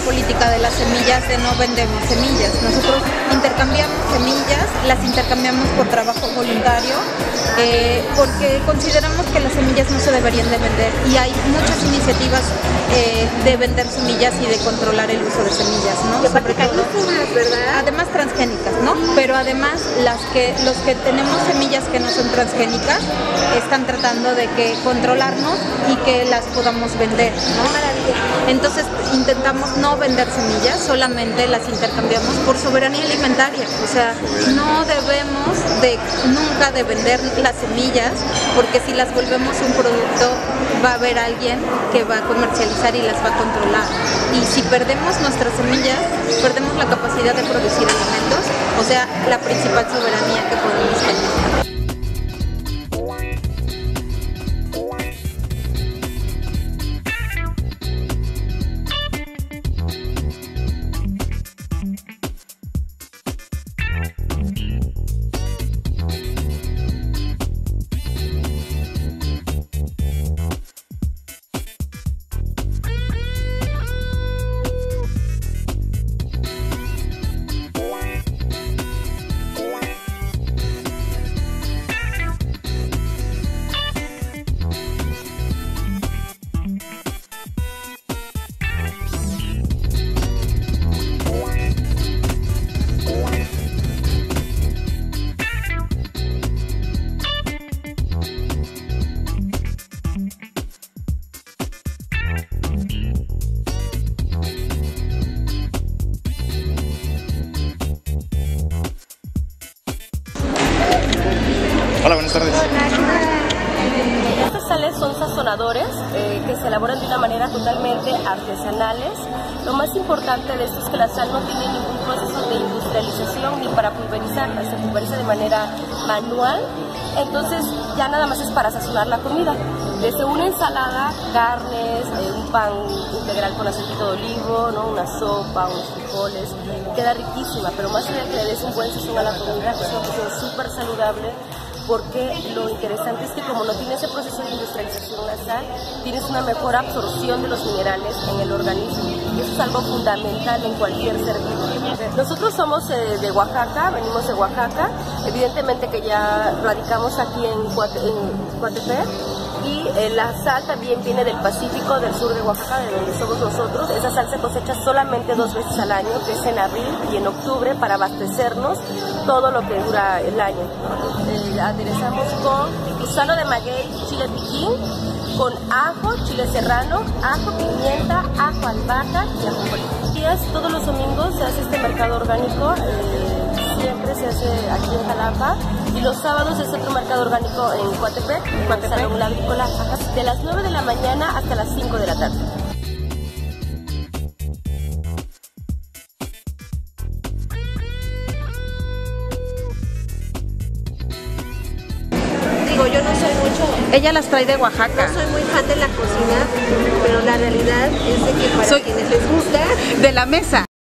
política de las semillas de no vendemos semillas. Nosotros intercambiamos semillas, las intercambiamos por trabajo voluntario, eh, porque consideramos que las semillas no se deberían de vender y hay muchas iniciativas eh, de vender semillas y de controlar el uso de semillas, ¿no? Sobre todo, ¿verdad? Además transgénicas, ¿no? Pero además las que los que tenemos semillas que no son transgénicas están tratando de que controlarnos y que las podamos vender, ¿no? Entonces intentamos no vender semillas, solamente las intercambiamos por soberanía alimentaria. O sea, no debemos de nunca de vender las semillas, porque si las volvemos un producto va a haber alguien que va a comercializar y las va a controlar. Y si perdemos nuestras semillas, perdemos la capacidad de producir alimentos, o sea, la principal soberanía que podemos tener. Tardes. Estas sales son sazonadores eh, que se elaboran de una manera totalmente artesanales. Lo más importante de esto es que la sal no tiene ningún proceso de industrialización ni para pulverizarla, se pulveriza de manera manual. Entonces ya nada más es para sazonar la comida. Desde una ensalada, carnes, eh, un pan integral con aceite de olivo, ¿no? una sopa, unos frijoles, queda riquísima, pero más allá de que le des un buen sazón a la comida, es una cuestión súper saludable porque lo interesante es que como no tiene ese proceso de industrialización la sal, tienes una mejor absorción de los minerales en el organismo. Eso es algo fundamental en cualquier ser vivo. Nosotros somos eh, de Oaxaca, venimos de Oaxaca, evidentemente que ya radicamos aquí en Coatepec, y eh, la sal también viene del Pacífico, del sur de Oaxaca, de donde somos nosotros. Esa sal se cosecha solamente dos veces al año, que es en abril y en octubre, para abastecernos todo lo que dura el año. Eh, aderezamos con gusano de maguey, chile piquín, con ajo, chile serrano, ajo, pimienta, ajo, albahaca y ajo días, Todos los domingos se hace este mercado orgánico. Eh, siempre se hace aquí en Jalapa y los sábados es otro mercado orgánico en Coatepec, en el Salón Agrícola, de las 9 de la mañana hasta las 5 de la tarde. Digo, yo no soy mucho, Ella las trae de Oaxaca. no soy muy fan de la cocina, pero la realidad es de que para Soy- quienes les gusta, De la mesa.